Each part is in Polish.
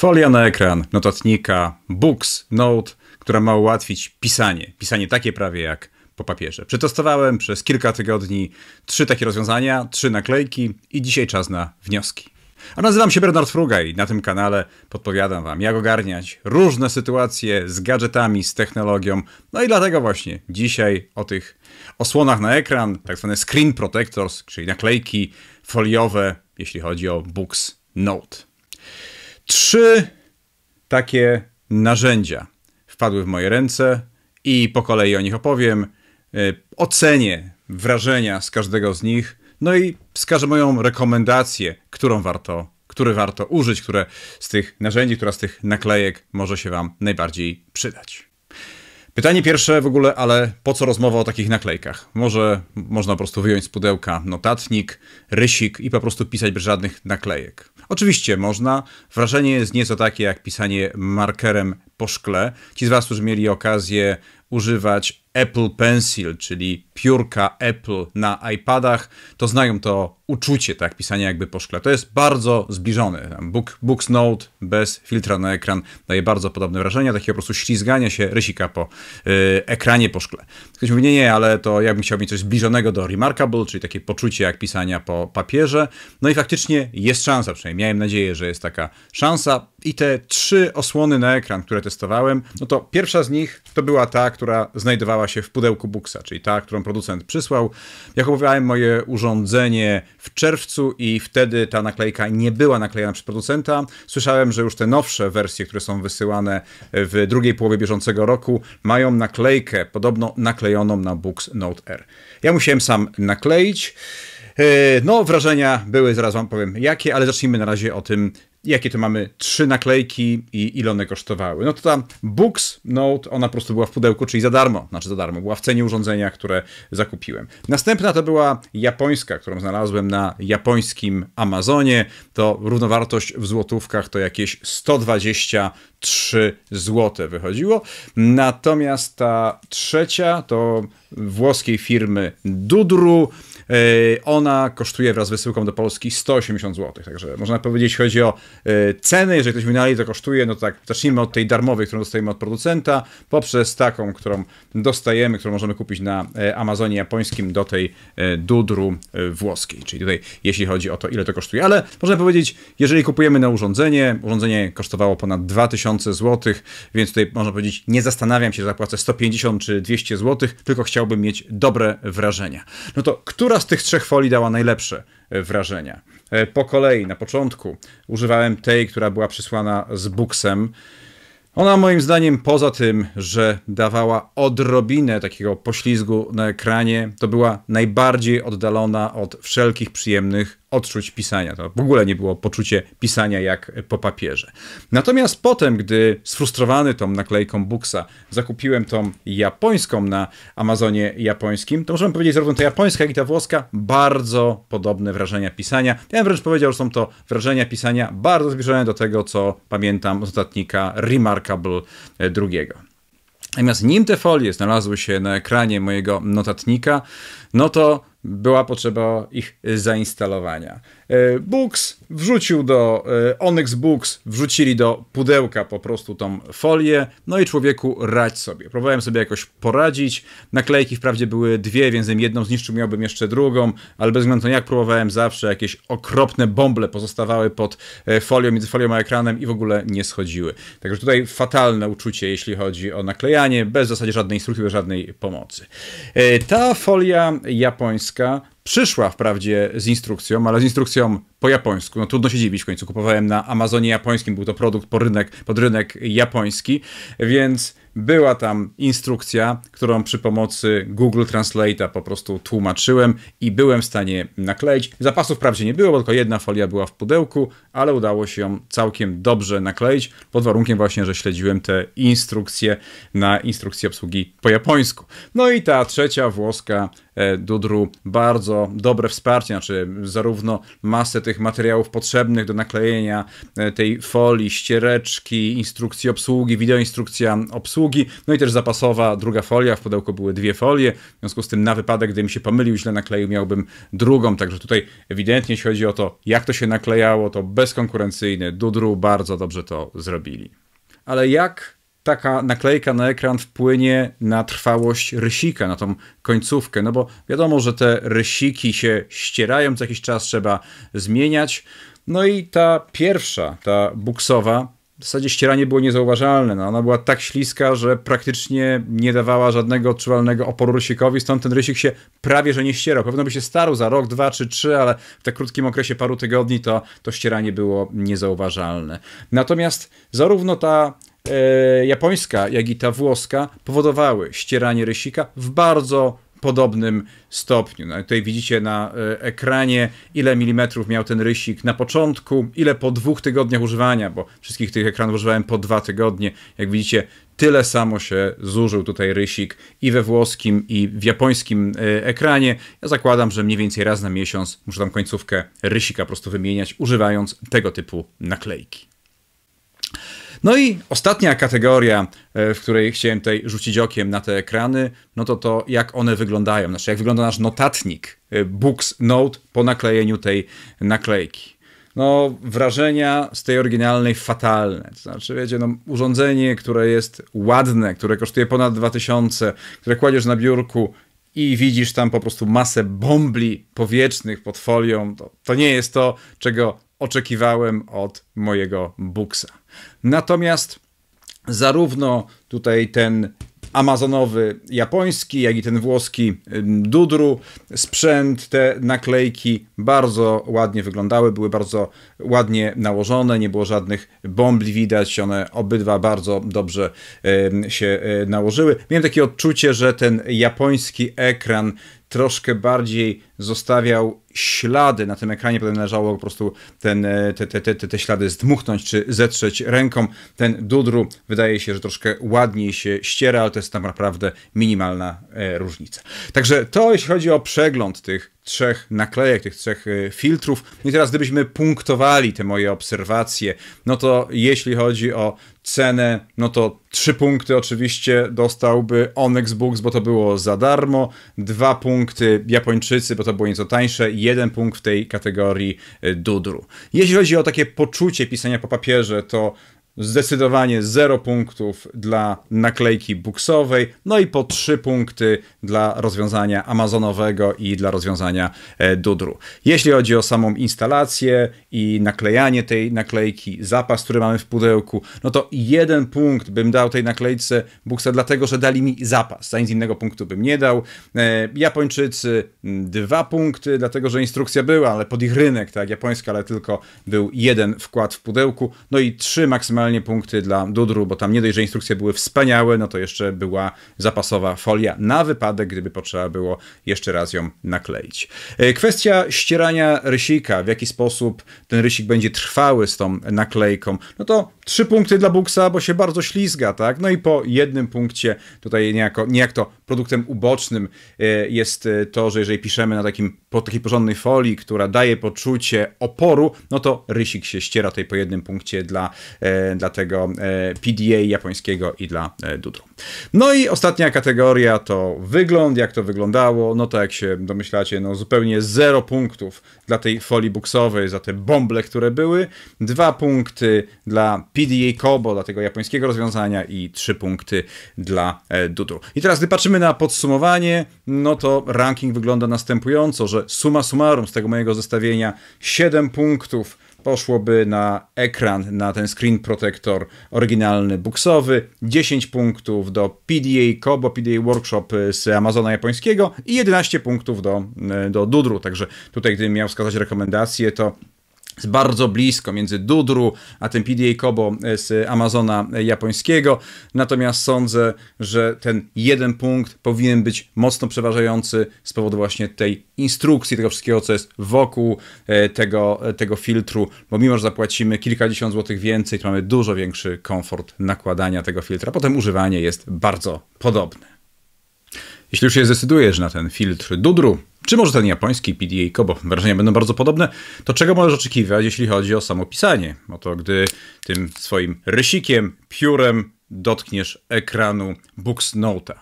Folia na ekran, notatnika, Books, Note, która ma ułatwić pisanie. Pisanie takie prawie jak po papierze. Przetestowałem przez kilka tygodni trzy takie rozwiązania, trzy naklejki i dzisiaj czas na wnioski. A nazywam się Bernard Fruga i na tym kanale podpowiadam Wam, jak ogarniać różne sytuacje z gadżetami, z technologią. No i dlatego właśnie dzisiaj o tych osłonach na ekran, tak zwane screen protectors, czyli naklejki foliowe, jeśli chodzi o Books Note. Trzy takie narzędzia wpadły w moje ręce i po kolei o nich opowiem. Y, ocenię wrażenia z każdego z nich, no i wskażę moją rekomendację, którą warto, który warto użyć, które z tych narzędzi, która z tych naklejek może się Wam najbardziej przydać. Pytanie pierwsze w ogóle, ale po co rozmowa o takich naklejkach? Może można po prostu wyjąć z pudełka notatnik, rysik i po prostu pisać bez żadnych naklejek. Oczywiście można. Wrażenie jest nieco takie jak pisanie markerem po szkle. Ci z Was, którzy mieli okazję używać Apple Pencil, czyli piórka Apple na iPadach, to znają to uczucie, tak, pisania jakby po szkle. To jest bardzo zbliżone. Book, Books Note bez filtra na ekran daje bardzo podobne wrażenia, takiego po prostu ślizgania się rysika po y, ekranie po szkle. Ktoś mówi, nie, nie, ale to ja bym chciał mieć coś zbliżonego do Remarkable, czyli takie poczucie jak pisania po papierze. No i faktycznie jest szansa, przynajmniej miałem nadzieję, że jest taka szansa. I te trzy osłony na ekran, które testowałem, no to pierwsza z nich to była ta, która znajdowała się w pudełku Booksa, czyli ta, którą producent przysłał. Jak opowiadałem, moje urządzenie w czerwcu i wtedy ta naklejka nie była naklejana przez producenta. Słyszałem, że już te nowsze wersje, które są wysyłane w drugiej połowie bieżącego roku, mają naklejkę podobno naklejoną na Books Note R. Ja musiałem sam nakleić. E, no, wrażenia były, zaraz wam powiem jakie, ale zacznijmy na razie o tym, jakie to mamy trzy naklejki i ile one kosztowały. No to ta Books Note, ona po prostu była w pudełku, czyli za darmo, znaczy za darmo, była w cenie urządzenia, które zakupiłem. Następna to była japońska, którą znalazłem na japońskim Amazonie. To równowartość w złotówkach to jakieś 123 zł wychodziło. Natomiast ta trzecia to włoskiej firmy Dudru, ona kosztuje wraz z wysyłką do Polski 180 zł. Także można powiedzieć, chodzi o e, ceny. Jeżeli ktoś wynajdzie, to kosztuje, no tak, zacznijmy od tej darmowej, którą dostajemy od producenta, poprzez taką, którą dostajemy, którą możemy kupić na e, Amazonie japońskim, do tej dudru włoskiej. Czyli tutaj, jeśli chodzi o to, ile to kosztuje. Ale można powiedzieć, jeżeli kupujemy na urządzenie, urządzenie kosztowało ponad 2000 zł, więc tutaj można powiedzieć, nie zastanawiam się, że zapłacę 150 czy 200 zł, tylko chciałbym mieć dobre wrażenia. No to która z tych trzech folii dała najlepsze e, wrażenia. E, po kolei, na początku używałem tej, która była przysłana z buksem. Ona moim zdaniem poza tym, że dawała odrobinę takiego poślizgu na ekranie, to była najbardziej oddalona od wszelkich przyjemnych odczuć pisania. To w ogóle nie było poczucie pisania jak po papierze. Natomiast potem, gdy sfrustrowany tą naklejką Booksa zakupiłem tą japońską na Amazonie japońskim, to możemy powiedzieć, zarówno ta japońska, jak i ta włoska, bardzo podobne wrażenia pisania. Ja bym wręcz powiedział, że są to wrażenia pisania bardzo zbliżone do tego, co pamiętam z ostatnika Remarkable drugiego. Natomiast nim te folie znalazły się na ekranie mojego notatnika, no to była potrzeba ich zainstalowania. E, Books wrzucił do e, Onyx Books, wrzucili do pudełka po prostu tą folię, no i człowieku radź sobie. Próbowałem sobie jakoś poradzić. Naklejki wprawdzie były dwie, więc jedną zniszczył, miałbym jeszcze drugą, ale bez względu na jak próbowałem zawsze, jakieś okropne bąble pozostawały pod e, folią, między folią a ekranem i w ogóle nie schodziły. Także tutaj fatalne uczucie, jeśli chodzi o naklejanie, bez w zasadzie żadnej instrukcji, bez żadnej pomocy. Ta folia japońska Przyszła wprawdzie z instrukcją, ale z instrukcją po japońsku. No trudno się dziwić, w końcu kupowałem na Amazonie japońskim, był to produkt pod rynek, pod rynek japoński, więc była tam instrukcja, którą przy pomocy Google Translate'a po prostu tłumaczyłem i byłem w stanie nakleić. Zapasów wprawdzie nie było, tylko jedna folia była w pudełku, ale udało się ją całkiem dobrze nakleić, pod warunkiem właśnie, że śledziłem te instrukcje na instrukcji obsługi po japońsku. No i ta trzecia włoska Dudru. Bardzo dobre wsparcie, znaczy zarówno masę tych materiałów potrzebnych do naklejenia e, tej folii, ściereczki, instrukcji obsługi, wideoinstrukcja obsługi, no i też zapasowa druga folia, w pudełku były dwie folie, w związku z tym na wypadek, gdy mi się pomylił, źle nakleił, miałbym drugą, także tutaj ewidentnie jeśli chodzi o to, jak to się naklejało, to bezkonkurencyjny. Dudru bardzo dobrze to zrobili. Ale jak taka naklejka na ekran wpłynie na trwałość rysika, na tą końcówkę, no bo wiadomo, że te rysiki się ścierają, co jakiś czas trzeba zmieniać. No i ta pierwsza, ta buksowa, w zasadzie ścieranie było niezauważalne. No, ona była tak śliska, że praktycznie nie dawała żadnego odczuwalnego oporu rysikowi, stąd ten rysik się prawie że nie ścierał. Pewno by się starł za rok, dwa czy trzy, ale w tak krótkim okresie paru tygodni to, to ścieranie było niezauważalne. Natomiast zarówno ta e, japońska, jak i ta włoska powodowały ścieranie rysika w bardzo podobnym stopniu. No, tutaj widzicie na e, ekranie, ile milimetrów miał ten rysik na początku, ile po dwóch tygodniach używania, bo wszystkich tych ekranów używałem po dwa tygodnie. Jak widzicie, tyle samo się zużył tutaj rysik i we włoskim, i w japońskim e, ekranie. Ja zakładam, że mniej więcej raz na miesiąc muszę tam końcówkę rysika po prostu wymieniać, używając tego typu naklejki. No i ostatnia kategoria, e, w której chciałem tutaj rzucić okiem na te ekrany, no to to, jak one wyglądają. Znaczy, jak wygląda nasz notatnik e, Books Note po naklejeniu tej naklejki. No, wrażenia z tej oryginalnej fatalne. To znaczy, wiecie, no, urządzenie, które jest ładne, które kosztuje ponad 2000, które kładziesz na biurku i widzisz tam po prostu masę bombli powietrznych pod folią, to, to nie jest to, czego oczekiwałem od mojego Booksa. Natomiast zarówno tutaj ten amazonowy japoński, jak i ten włoski Dudru. Sprzęt, te naklejki bardzo ładnie wyglądały, były bardzo ładnie nałożone, nie było żadnych bombli widać, one obydwa bardzo dobrze się e, nałożyły. Miałem takie odczucie, że ten japoński ekran troszkę bardziej zostawiał ślady na tym ekranie, potem należało po prostu ten, e, te, te, te, te ślady zdmuchnąć czy zetrzeć ręką. Ten Dudru wydaje się, że troszkę ładniej się ściera, ale to jest tak naprawdę minimalna e, różnica. Także to jeśli chodzi o przegląd tych trzech naklejek, tych trzech e, filtrów. No I teraz gdybyśmy punktowali te moje obserwacje, no to jeśli chodzi o cenę, no to trzy punkty oczywiście dostałby Onyx Books, bo to było za darmo, dwa punkty Japończycy, bo to było nieco tańsze, jeden punkt w tej kategorii e, Dudru. Jeśli chodzi o takie poczucie pisania po papierze, to Zdecydowanie 0 punktów dla naklejki booksowej, no i po 3 punkty dla rozwiązania amazonowego i dla rozwiązania e, Dudru. Jeśli chodzi o samą instalację i naklejanie tej naklejki, zapas, który mamy w pudełku, no to jeden punkt bym dał tej naklejce Booksa, dlatego że dali mi zapas. Za nic innego punktu bym nie dał. E, Japończycy dwa punkty, dlatego że instrukcja była, ale pod ich rynek, tak, japońska, ale tylko był jeden wkład w pudełku. No i trzy maksymalnie punkty dla Dudru, bo tam nie dość, że instrukcje były wspaniałe, no to jeszcze była zapasowa folia na wypadek, gdyby potrzeba było jeszcze raz ją nakleić. E, kwestia ścierania rysika, w jaki sposób ten rysik będzie trwały z tą naklejką, no to trzy punkty dla Buksa, bo się bardzo ślizga, tak? No i po jednym punkcie tutaj niejako, niejak to produktem ubocznym e, jest e, to, że jeżeli piszemy na takim, po takiej porządnej folii, która daje poczucie oporu, no to rysik się ściera tutaj po jednym punkcie dla, dla tego e, PDA japońskiego i dla e, Dudru. No i ostatnia kategoria to wygląd, jak to wyglądało, no to jak się domyślacie, no zupełnie zero punktów dla tej folii buksowej za te bąble, które były, dwa punkty dla PDA Kobo, dla tego japońskiego rozwiązania i trzy punkty dla e, Dudru. I teraz gdy patrzymy na podsumowanie, no to ranking wygląda następująco, że suma summarum z tego mojego zestawienia 7 punktów poszłoby na ekran, na ten screen protector oryginalny buksowy, 10 punktów do PDA Kobo, PDA Workshop z Amazona japońskiego i 11 punktów do, do Dudru, także tutaj gdybym miał wskazać rekomendacje, to bardzo blisko między Dudru a tym PDA Kobo z Amazona japońskiego. Natomiast sądzę, że ten jeden punkt powinien być mocno przeważający z powodu właśnie tej instrukcji, tego wszystkiego, co jest wokół e, tego, tego filtru, bo mimo, że zapłacimy kilkadziesiąt złotych więcej, to mamy dużo większy komfort nakładania tego filtra. Potem używanie jest bardzo podobne. Jeśli już się zdecydujesz na ten filtr Dudru, czy może ten japoński PDA, bo wrażenia będą bardzo podobne, to czego możesz oczekiwać, jeśli chodzi o samo pisanie? Oto gdy tym swoim rysikiem, piórem dotkniesz ekranu Books Note'a.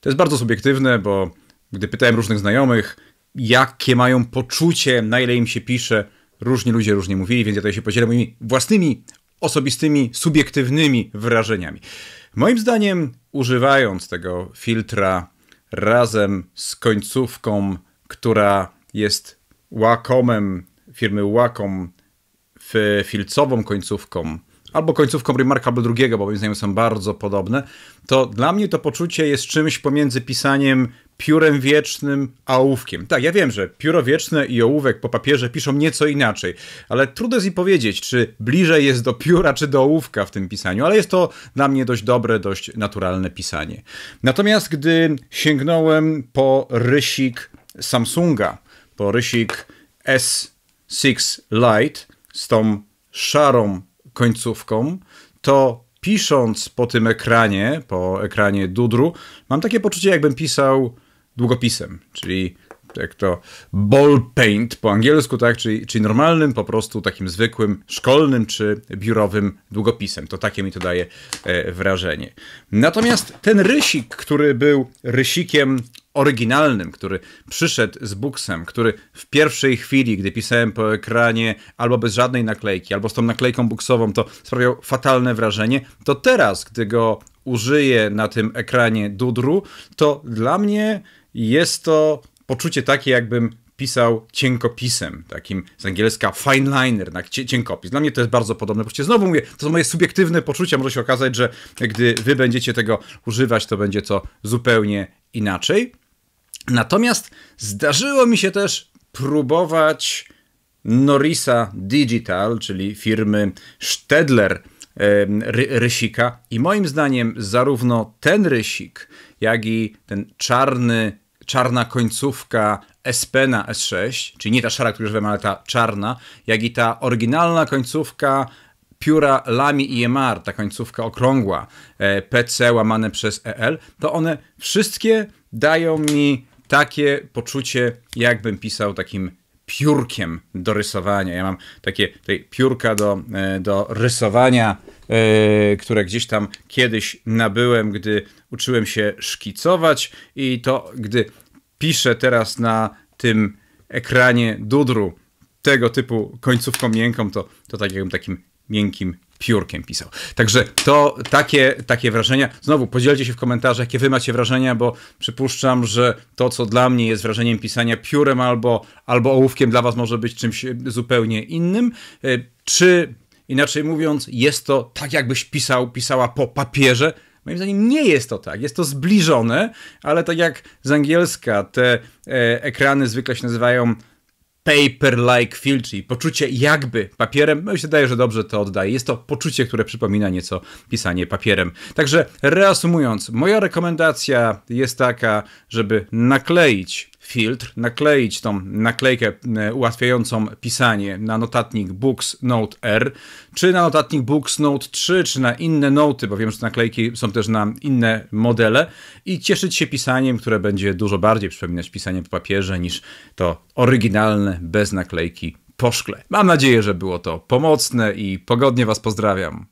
To jest bardzo subiektywne, bo gdy pytałem różnych znajomych, jakie mają poczucie, na ile im się pisze, różni ludzie różnie mówili, więc ja tutaj się podzielę moimi własnymi, osobistymi, subiektywnymi wrażeniami. Moim zdaniem, używając tego filtra razem z końcówką, która jest Wacomem firmy Wacom, filcową końcówką, albo końcówką Remarkable drugiego, bo moim zdaniem są bardzo podobne, to dla mnie to poczucie jest czymś pomiędzy pisaniem piórem wiecznym a ołówkiem. Tak, ja wiem, że pióro wieczne i ołówek po papierze piszą nieco inaczej, ale trudno jest mi powiedzieć, czy bliżej jest do pióra, czy do ołówka w tym pisaniu, ale jest to dla mnie dość dobre, dość naturalne pisanie. Natomiast gdy sięgnąłem po rysik Samsunga, po rysik S6 Lite z tą szarą końcówką, to pisząc po tym ekranie, po ekranie Dudru, mam takie poczucie, jakbym pisał długopisem, czyli jak to ball paint po angielsku, tak, czyli, czyli normalnym, po prostu takim zwykłym, szkolnym czy biurowym długopisem. To takie mi to daje e, wrażenie. Natomiast ten rysik, który był rysikiem oryginalnym, który przyszedł z buksem, który w pierwszej chwili, gdy pisałem po ekranie albo bez żadnej naklejki, albo z tą naklejką buksową, to sprawiał fatalne wrażenie, to teraz, gdy go użyję na tym ekranie Dudru, to dla mnie jest to poczucie takie, jakbym pisał cienkopisem, takim z angielska fine liner, tak, cienkopis. Dla mnie to jest bardzo podobne poczucie. Znowu mówię, to są moje subiektywne poczucia. Może się okazać, że gdy wy będziecie tego używać, to będzie to zupełnie inaczej. Natomiast zdarzyło mi się też próbować Norisa Digital, czyli firmy Stedler rysika i moim zdaniem zarówno ten rysik, jak i ten czarny, czarna końcówka SP na S6, czyli nie ta szara, którą używam, ale ta czarna, jak i ta oryginalna końcówka pióra Lamy EMR, ta końcówka okrągła, e, PC łamane przez EL, to one wszystkie dają mi takie poczucie, jakbym pisał takim piórkiem do rysowania. Ja mam takie tutaj piórka do, e, do rysowania, które gdzieś tam kiedyś nabyłem, gdy uczyłem się szkicować i to gdy piszę teraz na tym ekranie Dudru tego typu końcówką miękką, to, to tak jakbym takim miękkim piórkiem pisał. Także to takie, takie wrażenia. Znowu podzielcie się w komentarzach, jakie wy macie wrażenia, bo przypuszczam, że to, co dla mnie jest wrażeniem pisania piórem albo, albo ołówkiem, dla was może być czymś zupełnie innym. E, czy inaczej mówiąc, jest to tak, jakbyś pisał, pisała po papierze, Moim zdaniem nie jest to tak. Jest to zbliżone, ale tak jak z angielska te e, ekrany zwykle się nazywają paper-like feel, czyli poczucie jakby papierem. No i się wydaje, że dobrze to oddaje. Jest to poczucie, które przypomina nieco pisanie papierem. Także reasumując, moja rekomendacja jest taka, żeby nakleić filtr, nakleić tą naklejkę e, ułatwiającą pisanie na notatnik Books Note R, czy na notatnik Books Note 3, czy na inne noty, bo wiem, że naklejki są też na inne modele i cieszyć się pisaniem, które będzie dużo bardziej przypominać pisanie po papierze niż to oryginalne, bez naklejki po szkle. Mam nadzieję, że było to pomocne i pogodnie Was pozdrawiam.